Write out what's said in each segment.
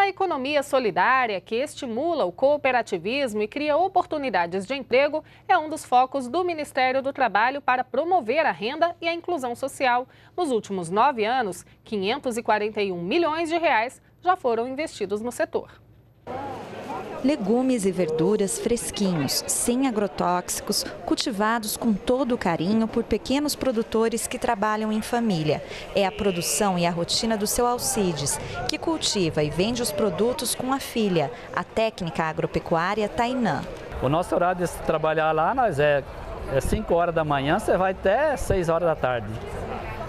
A economia solidária, que estimula o cooperativismo e cria oportunidades de emprego, é um dos focos do Ministério do Trabalho para promover a renda e a inclusão social. Nos últimos nove anos, 541 milhões de reais já foram investidos no setor. Legumes e verduras fresquinhos, sem agrotóxicos, cultivados com todo o carinho por pequenos produtores que trabalham em família. É a produção e a rotina do seu Alcides, que cultiva e vende os produtos com a filha, a técnica agropecuária Tainã. O nosso horário de trabalhar lá nós é, é 5 horas da manhã, você vai até 6 horas da tarde.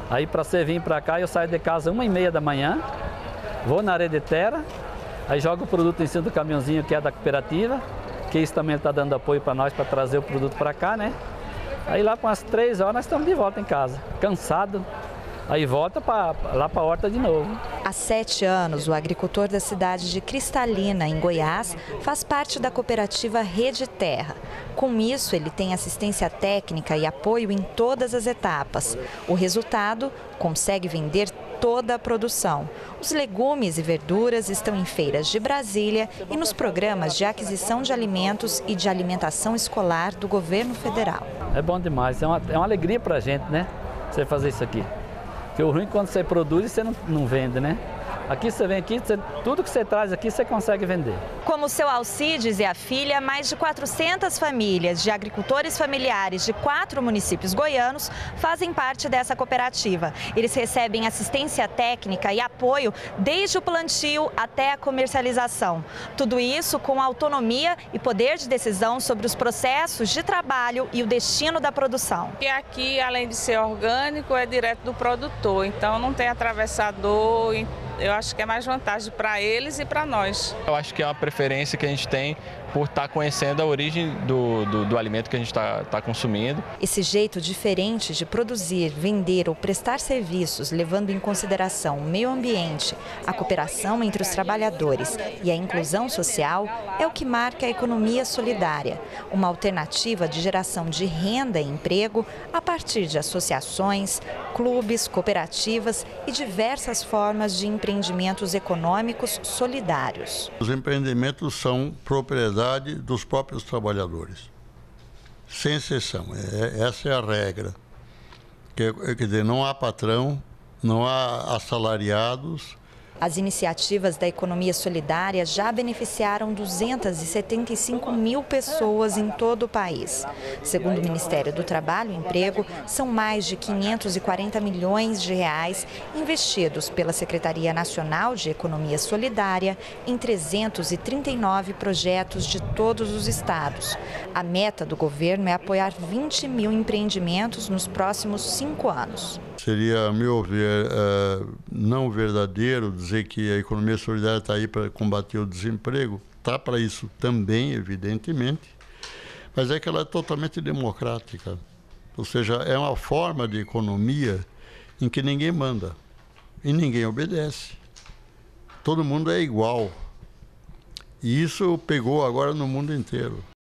Aí para você vir para cá, eu saio de casa uma e meia da manhã, vou na areia de terra, Aí joga o produto em cima do caminhãozinho que é da cooperativa, que isso também está dando apoio para nós para trazer o produto para cá, né? Aí lá com as três horas nós estamos de volta em casa, cansado. Aí volta pra, lá para a horta de novo. Há sete anos, o agricultor da cidade de Cristalina, em Goiás, faz parte da cooperativa Rede Terra. Com isso, ele tem assistência técnica e apoio em todas as etapas. O resultado, consegue vender toda a produção. Os legumes e verduras estão em feiras de Brasília e nos programas de aquisição de alimentos e de alimentação escolar do governo federal. É bom demais, é uma, é uma alegria para a gente, né? Você fazer isso aqui. Porque o ruim é quando você produz, você não, não vende, né? Aqui você vem aqui, você, tudo que você traz aqui você consegue vender. Como o seu Alcides e a filha, mais de 400 famílias de agricultores familiares de quatro municípios goianos fazem parte dessa cooperativa. Eles recebem assistência técnica e apoio desde o plantio até a comercialização. Tudo isso com autonomia e poder de decisão sobre os processos de trabalho e o destino da produção. E aqui, além de ser orgânico, é direto do produtor, então não tem atravessador eu acho que é mais vantagem para eles e para nós. Eu acho que é uma preferência que a gente tem por estar tá conhecendo a origem do, do, do alimento que a gente está tá consumindo. Esse jeito diferente de produzir, vender ou prestar serviços, levando em consideração o meio ambiente, a cooperação entre os trabalhadores e a inclusão social, é o que marca a economia solidária, uma alternativa de geração de renda e emprego a partir de associações, clubes, cooperativas e diversas formas de empreendimentos econômicos solidários. Os empreendimentos são propriedade dos próprios trabalhadores. Sem exceção. É, essa é a regra. Quer dizer, não há patrão, não há assalariados, as iniciativas da economia solidária já beneficiaram 275 mil pessoas em todo o país. Segundo o Ministério do Trabalho e Emprego, são mais de 540 milhões de reais investidos pela Secretaria Nacional de Economia Solidária em 339 projetos de todos os estados. A meta do governo é apoiar 20 mil empreendimentos nos próximos cinco anos. Seria, a meu ver, uh, não verdadeiro dizer que a economia solidária está aí para combater o desemprego. Está para isso também, evidentemente, mas é que ela é totalmente democrática. Ou seja, é uma forma de economia em que ninguém manda e ninguém obedece. Todo mundo é igual. E isso pegou agora no mundo inteiro.